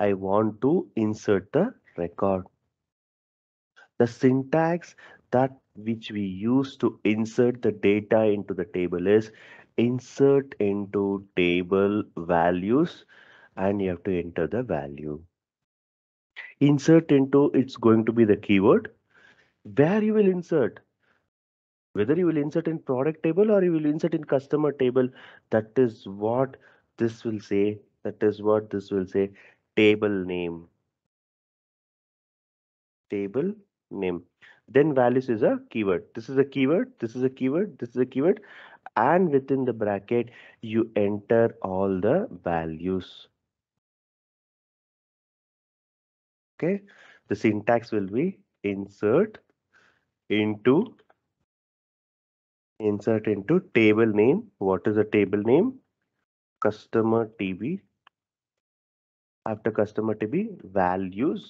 I want to insert the record. The syntax that which we use to insert the data into the table is insert into table values and you have to enter the value. Insert into it's going to be the keyword where you will insert whether you will insert in product table or you will insert in customer table that is what this will say that is what this will say table name. Table name. Then values is a keyword. This is a keyword this is a keyword this is a keyword. And within the bracket you enter all the values. Okay? The syntax will be insert into insert into table name. What is the table name? Customer tb after customer tb values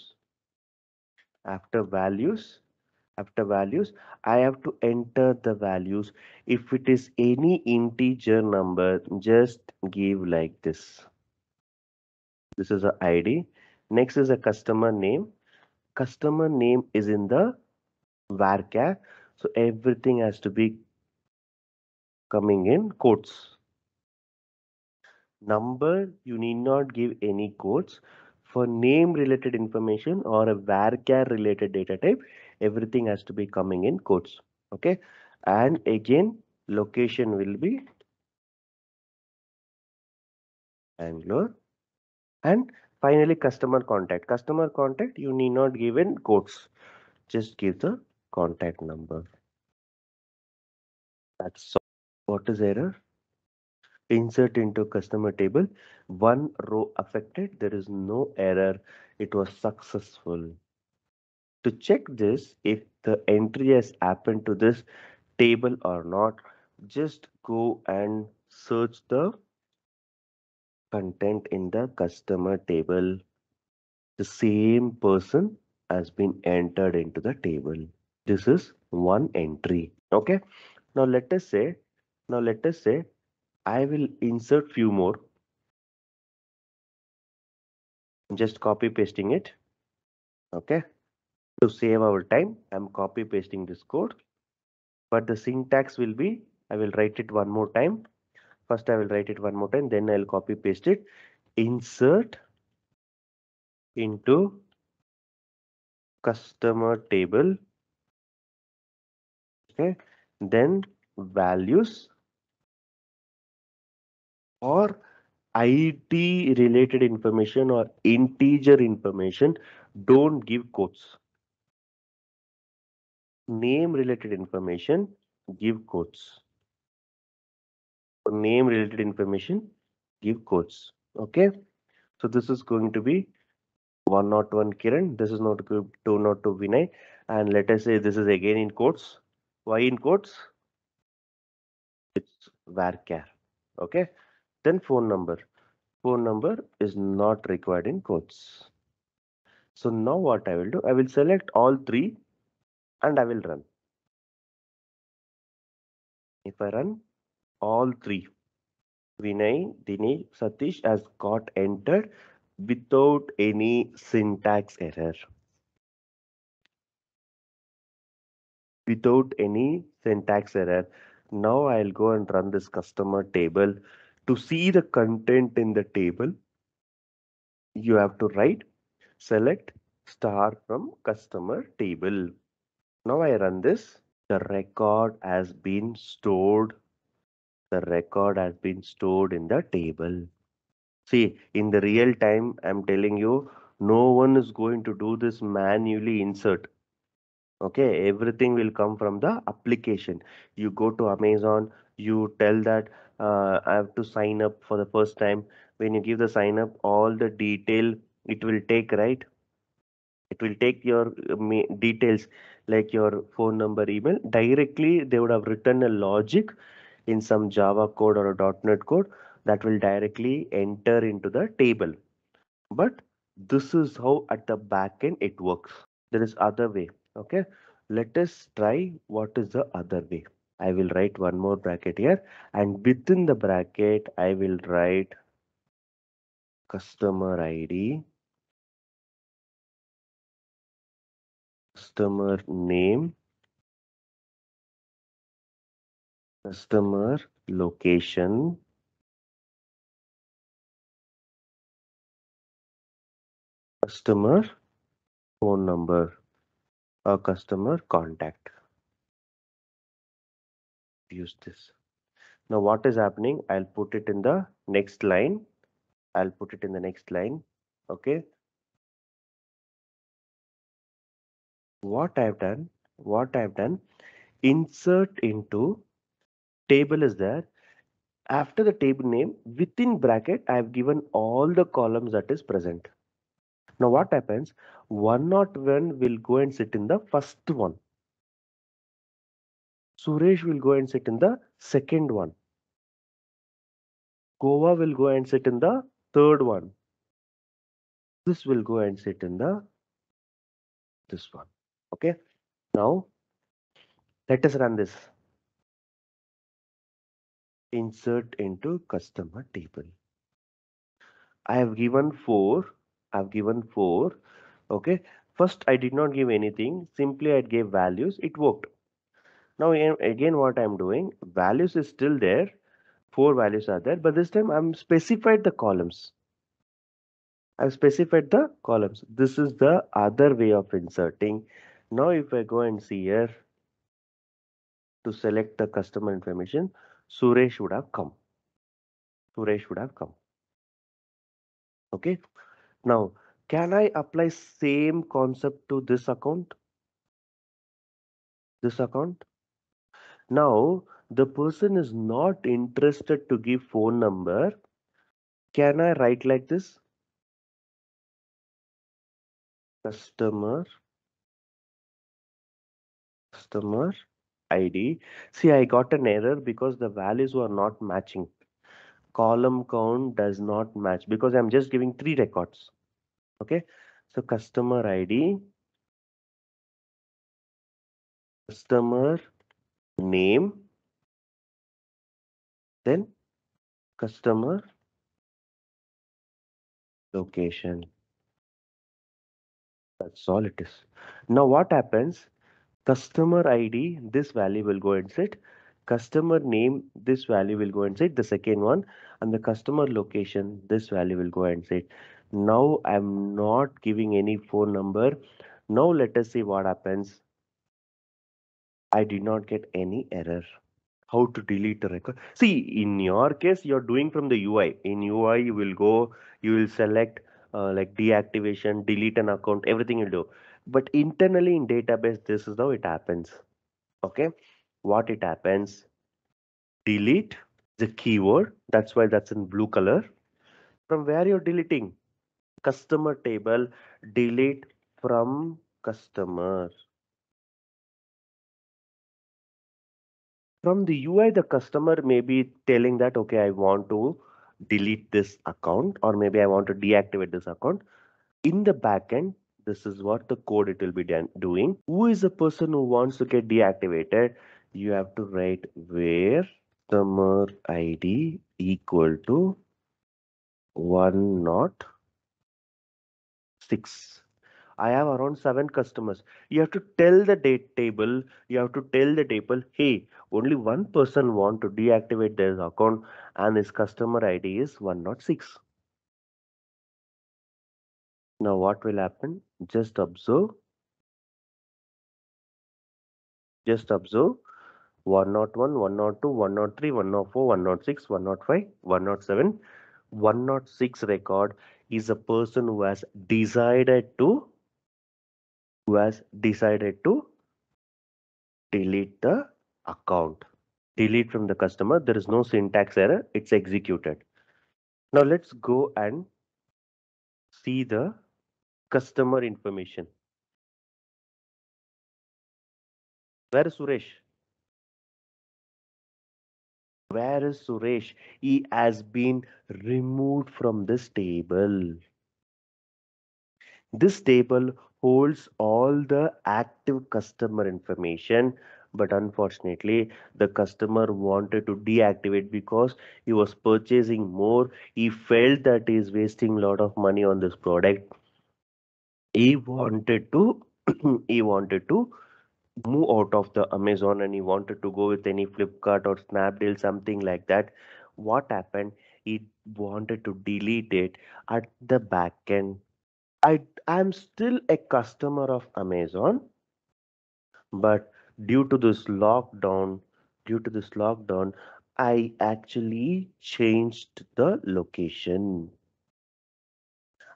after values after values i have to enter the values. If it is any integer number just give like this. This is a id next is a customer name. Customer name is in the varchar so everything has to be coming in quotes number you need not give any quotes for name related information or a varchar related data type. Everything has to be coming in quotes okay? And again location will be Bangalore. And finally customer contact. Customer contact you need not give in quotes just give the contact number. That's all. what is error insert into customer table. One row affected. There is no error. It was successful. To check this if the entry has happened to this table or not just go and search the content in the customer table. The same person has been entered into the table. This is one entry. Okay? Now let us say now let us say I will insert few more. Just copy pasting it. Okay. To save our time, I'm copy pasting this code. But the syntax will be, I will write it one more time. First, I will write it one more time. Then I'll copy paste it. Insert into customer table. Okay. Then values or IT related information or integer information, don't give quotes. Name related information, give quotes. Name related information, give quotes. Okay. So this is going to be 101 Kiran. This is not 202 Vinay. And let us say this is again in quotes. Why in quotes? It's varchar. Okay then phone number. Phone number is not required in quotes. So now what i will do? I will select all three and i will run. If i run all three vinay dinesh satish has got entered without any syntax error. Without any syntax error. Now i'll go and run this customer table to see the content in the table, you have to write select star from customer table. Now I run this. The record has been stored. The record has been stored in the table. See, in the real time, I'm telling you, no one is going to do this manually insert. Okay, everything will come from the application. You go to Amazon, you tell that uh, I have to sign up for the first time. When you give the sign up, all the detail it will take, right? It will take your uh, details like your phone number, email. Directly, they would have written a logic in some Java code or a .NET code that will directly enter into the table. But this is how at the backend it works. There is other way. Okay. Let us try what is the other way. I will write one more bracket here. And within the bracket I will write customer ID customer name customer location customer phone number a customer contact. Use this. Now what is happening? I'll put it in the next line. I'll put it in the next line. Okay. What I've done, what I've done, insert into table is there. After the table name, within bracket, I've given all the columns that is present. Now what happens? One not one will go and sit in the first one. Suresh will go and sit in the second one. Goa will go and sit in the third one. This will go and sit in the this one. Okay. Now let us run this. Insert into customer table. I have given four. I've given four. Okay. First, I did not give anything. Simply, I gave values. It worked. Now, again, what I'm doing, values is still there. Four values are there, but this time I'm specified the columns. I've specified the columns. This is the other way of inserting. Now, if I go and see here to select the customer information, Suresh would have come. Suresh would have come. Okay. Now, can I apply same concept to this account? This account? Now, the person is not interested to give phone number. Can I write like this? Customer customer ID. See, I got an error because the values were not matching. Column count does not match because I'm just giving three records. Okay, so customer ID, customer name, then customer location. That's all it is. Now what happens? Customer ID, this value will go inside. Customer name, this value will go inside the second one. And the customer location, this value will go inside. Now I'm not giving any phone number. Now let us see what happens. I did not get any error. How to delete a record? See, in your case, you're doing from the UI. In UI, you will go, you will select uh, like deactivation, delete an account, everything you do. But internally in database, this is how it happens. Okay, what it happens? Delete the keyword. That's why that's in blue color. From where you're deleting? Customer table. Delete from customer. From the UI, the customer may be telling that, okay, I want to delete this account, or maybe I want to deactivate this account. In the backend, this is what the code it will be doing. Who is the person who wants to get deactivated? You have to write where customer ID equal to one not six I have around seven customers. You have to tell the date table, you have to tell the table, hey, only one person want to deactivate their account and his customer ID is 106. Now what will happen? Just observe. Just observe 101, 102, 103, 104, 106, 105, 107. 106 record is a person who has decided to who has decided to delete the account. Delete from the customer. There is no syntax error. It's executed. Now let's go and see the customer information. Where is Suresh? Where is Suresh? He has been removed from this table. This table holds all the active customer information but unfortunately the customer wanted to deactivate because he was purchasing more he felt that he is wasting a lot of money on this product he wanted to he wanted to move out of the Amazon and he wanted to go with any Flipkart or Snapdeal, something like that. What happened? He wanted to delete it at the back end. I I'm still a customer of Amazon, but due to this lockdown, due to this lockdown, I actually changed the location.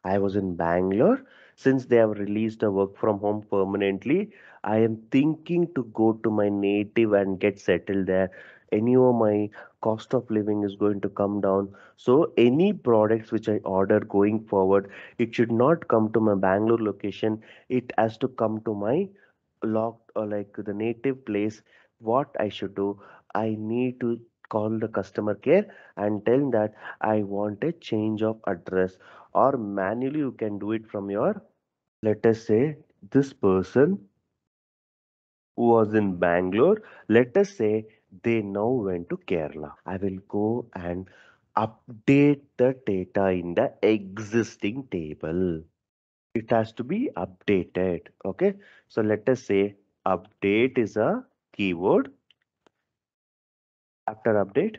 I was in Bangalore. Since they have released a work from home permanently, I am thinking to go to my native and get settled there. Anyhow, my cost of living is going to come down. So any products which I order going forward, it should not come to my Bangalore location. It has to come to my locked or like the native place. What I should do, I need to call the customer care and tell that I want a change of address or manually you can do it from your let us say this person who was in Bangalore let us say they now went to Kerala. I will go and update the data in the existing table. It has to be updated okay? So let us say update is a keyword. After update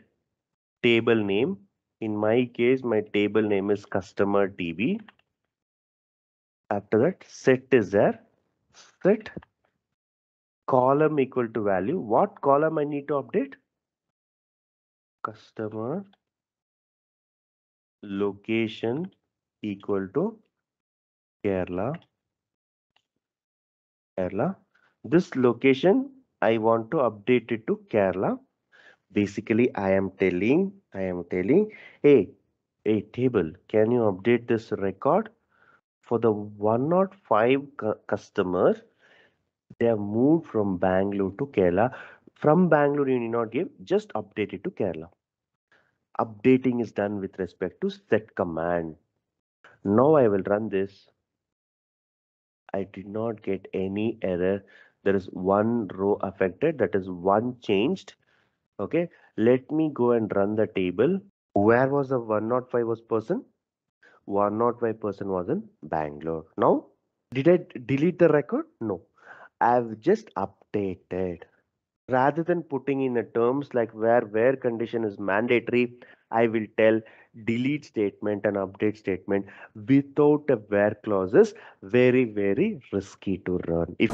table name. In my case my table name is customer db after that set is there. Set column equal to value. What column i need to update? Customer location equal to kerala. Kerala. This location i want to update it to kerala. Basically i am telling i am telling hey hey table can you update this record? For the 105 cu customer they have moved from bangalore to kerala. From bangalore you need not give just update it to kerala. Updating is done with respect to set command. Now i will run this. I did not get any error. There is one row affected. That is one changed. Okay let me go and run the table. Where was the 105 was person? 105 person was in bangalore. Now did i delete the record? No i've just updated. Rather than putting in the terms like where where condition is mandatory i will tell delete statement and update statement without a where clauses. Very very risky to run. If